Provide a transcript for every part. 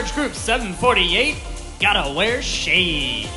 Large Group 748, gotta wear shade.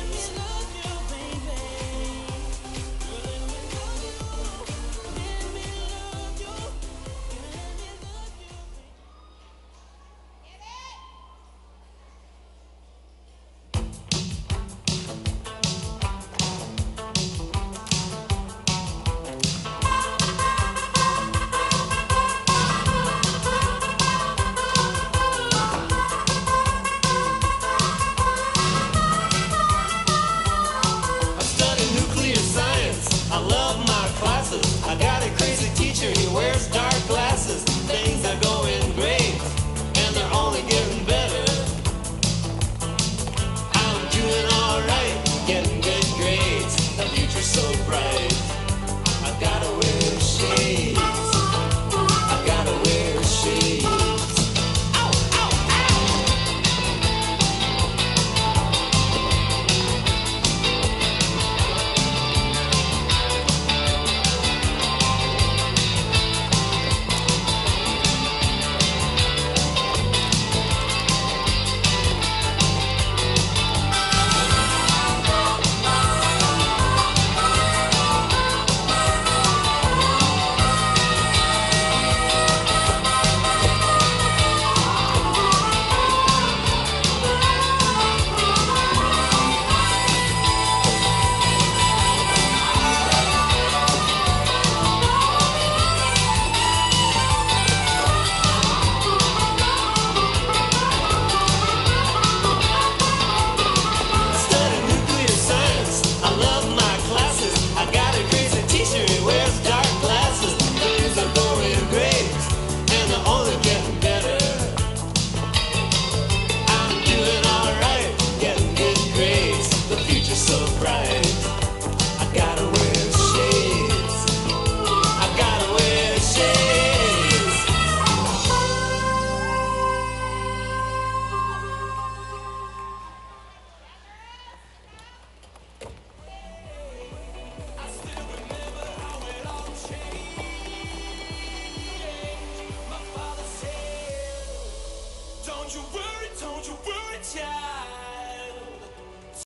get Don't you worry, don't you worry, child.